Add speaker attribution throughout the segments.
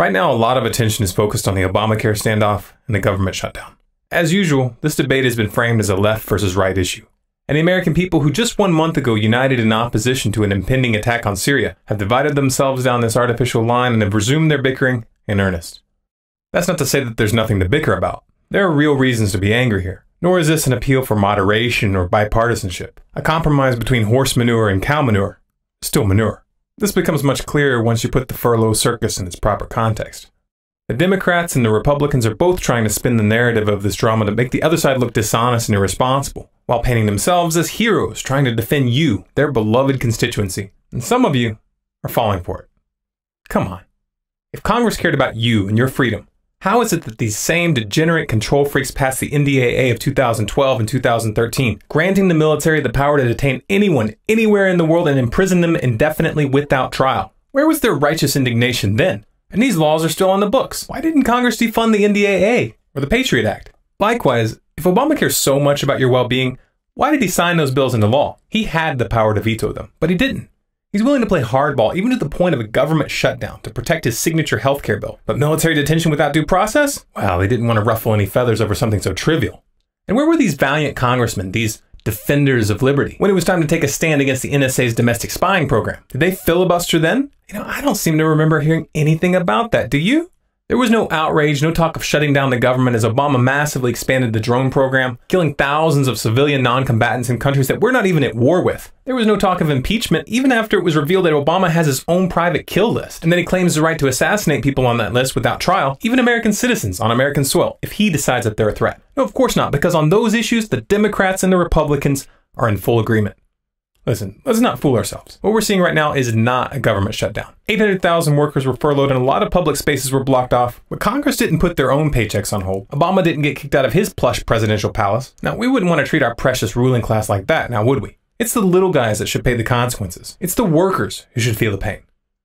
Speaker 1: Right now, a lot of attention is focused on the Obamacare standoff and the government shutdown. As usual, this debate has been framed as a left versus right issue. And the American people who just one month ago united in opposition to an impending attack on Syria have divided themselves down this artificial line and have resumed their bickering in earnest. That's not to say that there's nothing to bicker about. There are real reasons to be angry here. Nor is this an appeal for moderation or bipartisanship, a compromise between horse manure and cow manure. Still manure. This becomes much clearer once you put the furlough circus in its proper context. The Democrats and the Republicans are both trying to spin the narrative of this drama to make the other side look dishonest and irresponsible, while painting themselves as heroes trying to defend you, their beloved constituency. And some of you are falling for it. Come on. If Congress cared about you and your freedom, how is it that these same degenerate control freaks passed the NDAA of 2012 and 2013, granting the military the power to detain anyone anywhere in the world and imprison them indefinitely without trial? Where was their righteous indignation then? And these laws are still on the books. Why didn't Congress defund the NDAA or the Patriot Act? Likewise, if Obama cares so much about your well being, why did he sign those bills into law? He had the power to veto them, but he didn't. He's willing to play hardball even to the point of a government shutdown to protect his signature healthcare bill. But military detention without due process? Well, they didn't want to ruffle any feathers over something so trivial. And where were these valiant congressmen, these defenders of liberty, when it was time to take a stand against the NSA's domestic spying program? Did they filibuster then? You know, I don't seem to remember hearing anything about that. Do you? There was no outrage, no talk of shutting down the government as Obama massively expanded the drone program, killing thousands of civilian non combatants in countries that we're not even at war with. There was no talk of impeachment, even after it was revealed that Obama has his own private kill list, and that he claims the right to assassinate people on that list without trial, even American citizens on American soil, if he decides that they're a threat. No, of course not, because on those issues, the Democrats and the Republicans are in full agreement. Listen, let's not fool ourselves. What we're seeing right now is not a government shutdown. 800,000 workers were furloughed and a lot of public spaces were blocked off, but Congress didn't put their own paychecks on hold. Obama didn't get kicked out of his plush presidential palace. Now, we wouldn't want to treat our precious ruling class like that, now would we? It's the little guys that should pay the consequences. It's the workers who should feel the pain.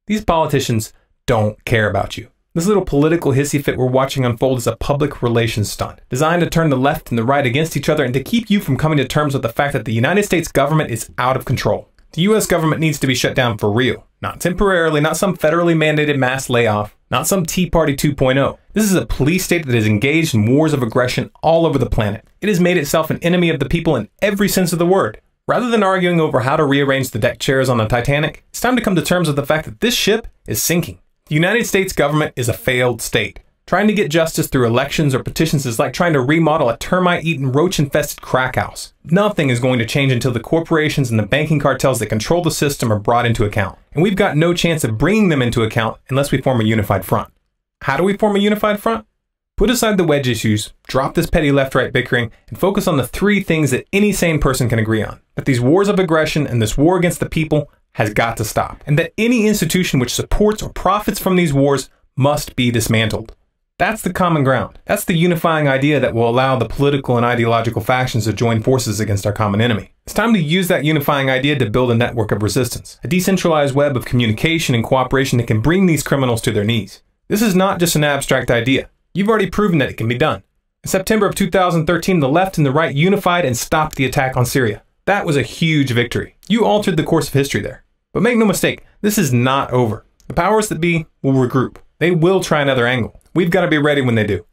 Speaker 1: These politicians don't care about you. This little political hissy fit we're watching unfold is a public relations stunt, designed to turn the left and the right against each other and to keep you from coming to terms with the fact that the United States government is out of control. The US government needs to be shut down for real, not temporarily, not some federally mandated mass layoff, not some Tea Party 2.0. This is a police state that is engaged in wars of aggression all over the planet. It has made itself an enemy of the people in every sense of the word. Rather than arguing over how to rearrange the deck chairs on the Titanic, it's time to come to terms with the fact that this ship is sinking. The United States government is a failed state. Trying to get justice through elections or petitions is like trying to remodel a termite eaten, roach infested crack house. Nothing is going to change until the corporations and the banking cartels that control the system are brought into account. And we've got no chance of bringing them into account unless we form a unified front. How do we form a unified front? Put aside the wedge issues, drop this petty left right bickering, and focus on the three things that any sane person can agree on that these wars of aggression and this war against the people has got to stop, and that any institution which supports or profits from these wars must be dismantled. That's the common ground. That's the unifying idea that will allow the political and ideological factions to join forces against our common enemy. It's time to use that unifying idea to build a network of resistance, a decentralized web of communication and cooperation that can bring these criminals to their knees. This is not just an abstract idea. You've already proven that it can be done. In September of 2013, the left and the right unified and stopped the attack on Syria. That was a huge victory. You altered the course of history there. But make no mistake, this is not over. The powers that be will regroup. They will try another angle. We've got to be ready when they do.